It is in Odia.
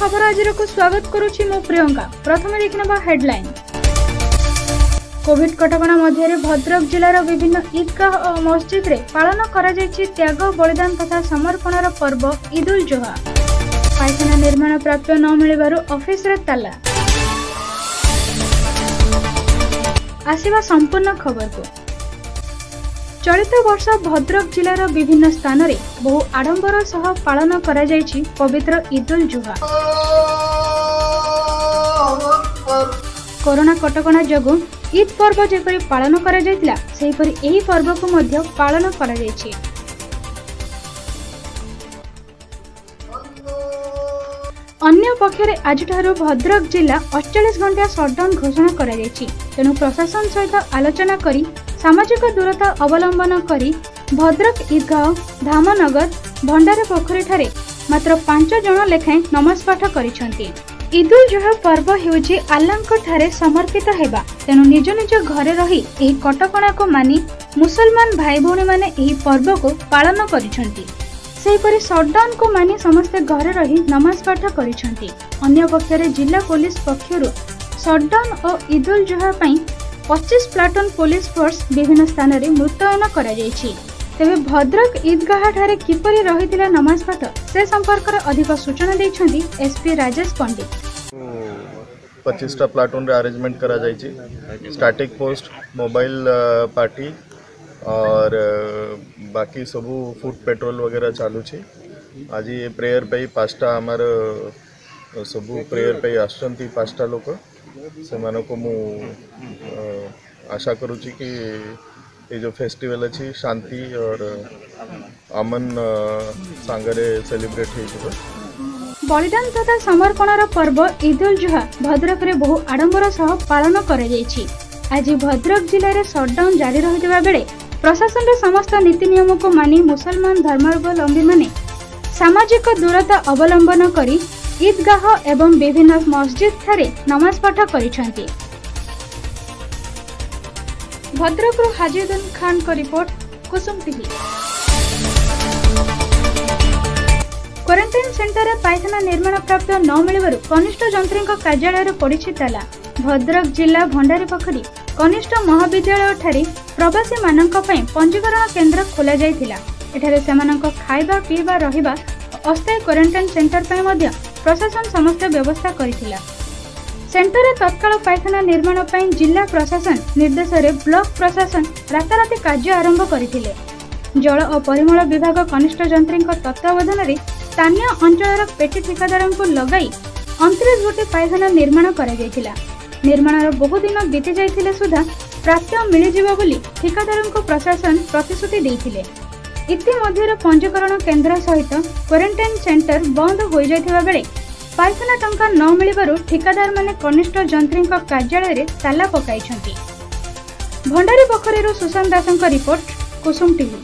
ଖବର ଆଜିରକୁ ସ୍ୱାଗତ କରୁଛି ମୁଁ ପ୍ରିୟଙ୍କା ପ୍ରଥମେ ଦେଖିନେବା ହେଡଲାଇନ୍ କୋଭିଡ କଟକଣା ମଧ୍ୟରେ ଭଦ୍ରକ ଜିଲ୍ଲାର ବିଭିନ୍ନ ଇଦଗାହ ଓ ମସଜିଦରେ ପାଳନ କରାଯାଇଛି ତ୍ୟାଗ ବଳିଦାନ ତଥା ସମର୍ପଣର ପର୍ବ ଇଦ୍ ଉଲ୍ ଜୁହା। ପାଇଖାନା ନିର୍ମାଣ ପ୍ରାପ୍ୟ ନ ମିଳିବାରୁ ଅଫିସରେ ତାଲା। ଆସିବା ସମ୍ପୂର୍ଣ୍ଣ ଖବରକୁ। ଚଳିତ ବର୍ଷ ଭଦ୍ରକ ଜିଲ୍ଲାର ବିଭିନ୍ନ ସ୍ଥାନରେ ବହୁ ଆଡମ୍ବର ସହ ପାଳନ କରାଯାଇଛି ପବିତ୍ର ଇଦ୍ ଉଲ୍ ଜୁହା। କରୋନା କଟକଣା ଯୋଗୁଁ ଇଦ୍ ପର୍ବ ଯେପରି ପାଳନ କରାଯାଇଥିଲା ସେହିପରି ଏହି ପର୍ବକୁ ମଧ୍ୟ ପାଳନ କରାଯାଇଛି। ଅନ୍ୟ ପକ୍ଷରେ ଆଜିଠାରୁ ଭଦ୍ରକ ଜିଲ୍ଲା ଅଠଚାଳିଶ ଘଣ୍ଟିଆ ସଟ୍ଡାଉନ୍ ଘୋଷଣା କରାଯାଇଛି। ତେଣୁ ପ୍ରଶାସନ ସହିତ ଆଲୋଚନା କରି ସାମାଜିକ ଦୂରତା ଅବଲମ୍ବନ କରି ଭଦ୍ରକ ଇଦଗାହ ଧାମନଗର ଭଣ୍ଡାର ପୋଖରୀଠାରେ ମାତ୍ର ପାଞ୍ଚ ଜଣ ଲେଖାଏଁ ନମାଜ ପାଠ କରିଛନ୍ତି। ଇଦ୍ ଉଲ୍ ଜୁହା ପର୍ବ ହେଉଛି ଆଲ୍ଲାଙ୍କ ଠାରେ ସମର୍ପିତ ହେବା। ତେଣୁ ନିଜ ନିଜ ଘରେ ରହି ଏହି କଟକଣାକୁ ମାନି ମୁସଲମାନ ଭାଇ ଭଉଣୀମାନେ ଏହି ପର୍ବକୁ ପାଳନ କରିଛନ୍ତି। ସେହିପରି ସଟ୍ଡାଉନକୁ ମାନି ସମସ୍ତେ ଘରେ ରହି ନମାଜ ପାଠ କରିଛନ୍ତି। ଅନ୍ୟପକ୍ଷରେ ଜିଲ୍ଲା ପୋଲିସ ପକ୍ଷରୁ ସଟ୍ଡାଉନ ଓ ଇଦ୍ ଉଲ୍ ଜୁହା ପାଇଁ ପଚିଶ ପ୍ଲାଟୁନ୍ ପୋଲିସ ଫୋର୍ସ ବିଭିନ୍ନ ସ୍ଥାନରେ ମୁତୟନ କରାଯାଇଛି ତେବେ ଭଦ୍ରକ ଇଦଗାହଠାରେ କିପରି ରହିଥିଲା ନମାଜ ପାଠ ସେ ସମ୍ପର୍କରେ ଅଧିକ ସୂଚନା ଦେଇଛନ୍ତି ଏସ୍ପି ରାଜେଶ ପଣ୍ଡିତ ପଚିଶଟା ପ୍ଲାଟୁନ୍ରେ ଆରେଞ୍ଜମେଣ୍ଟ କରାଯାଇଛି ଷ୍ଟାଟିକ୍ ପୋଷ୍ଟ ମୋବାଇଲ ପାର୍ଟି और बाकी ସବୁ ଫୁଡ୍ ପେଟ୍ରୋଲ वगैरह ଚାଲୁଛି ଆଜି ଏ ପ୍ରେୟର ପାଇଁ ପାଞ୍ଚଟା ଆମର ସବୁ ପ୍ରେୟର ପାଇଁ ଆସୁଛନ୍ତି ପାଞ୍ଚଟା ଲୋକ ସେମାନଙ୍କୁ ମୁଁ ଆଶା କରୁଛି କି ଏ ଯେଉଁ ଫେଷ୍ଟିଭାଲ୍ ଅଛି ଶାନ୍ତି और ଅମନ ସାଙ୍ଗରେ ସେଲିବ୍ରେଟ୍ ହେଇଯିବ। ବଳିଦାନ ତଥା ସମର୍ପଣର ପର୍ବ ଇଦ୍ ଉଲ୍ ଜୁହା ଭଦ୍ରକରେ ବହୁ ଆଡମ୍ବର ସହ ପାଳନ କରାଯାଇଛି। ଆଜି ଭଦ୍ରକ ଜିଲ୍ଲାରେ ସଟ୍ଡାଉନ୍ ଜାରି ରହିଥିବା ବେଳେ ପ୍ରଶାସନର ସମସ୍ତ ନୀତି ନିୟମକୁ ମାନି ମୁସଲମାନ ଧର୍ମାବଲମ୍ବୀମାନେ ସାମାଜିକ ଦୂରତା ଅବଲମ୍ବନ କରି ଇଦଗାହ ଏବଂ ବିଭିନ୍ନ ମସଜିଦଠାରେ ନମାଜ ପାଠ କରିଛନ୍ତି ଭଦ୍ରକରୁ ହାଜିଦୁଲ ଖାନଙ୍କ ରିପୋର୍ଟ କୁସୁମ ଟିଭି କ୍ୱାରେଣ୍ଟାଇନ୍ ସେଣ୍ଟରରେ ପାଇଖାନା ନିର୍ମାଣ ପ୍ରାପ୍ୟ ନ ମିଳିବାରୁ କନିଷ୍ଠ ଯନ୍ତ୍ରୀଙ୍କ କାର୍ଯ୍ୟାଳୟରେ ପଡ଼ିଛି ତାଲା ଭଦ୍ରକ ଜିଲ୍ଲା ଭଣ୍ଡାରୀ ପୋଖରୀ। କନିଷ୍ଠ ମହାବିଦ୍ୟାଳୟଠାରେ ପ୍ରବାସୀମାନଙ୍କ ପାଇଁ ପଞ୍ଜୀକରଣ କେନ୍ଦ୍ର ଖୋଲାଯାଇଥିଲା। ଏଠାରେ ସେମାନଙ୍କ ଖାଇବା ପିଇବା ରହିବା ଅସ୍ଥାୟୀ କ୍ୱାରେଣ୍ଟାଇନ୍ ସେଣ୍ଟର ପାଇଁ ମଧ୍ୟ ପ୍ରଶାସନ ସମସ୍ତ ବ୍ୟବସ୍ଥା କରିଥିଲା। ସେଣ୍ଟରରେ ତତ୍କାଳ ପାଇଖାନା ନିର୍ମାଣ ପାଇଁ ଜିଲ୍ଲା ପ୍ରଶାସନ ନିର୍ଦ୍ଦେଶରେ ବ୍ଲକ ପ୍ରଶାସନ ରାତାରାତି କାର୍ଯ୍ୟ ଆରମ୍ଭ କରିଥିଲେ। ଜଳ ଓ ପରିମଳ ବିଭାଗ କନିଷ୍ଠ ଯନ୍ତ୍ରୀଙ୍କ ତତ୍ତ୍ୱାବଧାନରେ ସ୍ଥାନୀୟ ଅଞ୍ଚଳର ପେଟି ଠିକାଦାରଙ୍କୁ ଲଗାଇ ଅଣତିରିଶ ଗୋଟି ପାଇଖାନା ନିର୍ମାଣ କରାଯାଇଥିଲା। ନିର୍ମାଣର ବହୁ ଦିନ ବିତି ଯାଇଥିଲେ ସୁଦ୍ଧା ପ୍ରାପ୍ୟ ମିଳିଯିବ ବୋଲି ଠିକାଦାରଙ୍କୁ ପ୍ରଶାସନ ପ୍ରତିଶ୍ରୁତି ଦେଇଥିଲେ। ଇତିମଧ୍ୟରେ ପଞ୍ଜୀକରଣ କେନ୍ଦ୍ର ସହିତ କ୍ୱାରେଣ୍ଟାଇନ୍ ସେଣ୍ଟର ବନ୍ଦ ହୋଇଯାଇଥିବା ବେଳେ ପାଇଖାନା ଟଙ୍କା ନ ମିଳିବାରୁ ଠିକାଦାରମାନେ କନିଷ୍ଠ ଯନ୍ତ୍ରୀଙ୍କ କାର୍ଯ୍ୟାଳୟରେ ତାଲା ପକାଇଛନ୍ତି। ଭଣ୍ଡାରୀ ପୋଖରୀରୁ ସୁଶାନ୍ତ ଦାସଙ୍କ ରିପୋର୍ଟ କୁସୁମ ଟିଭି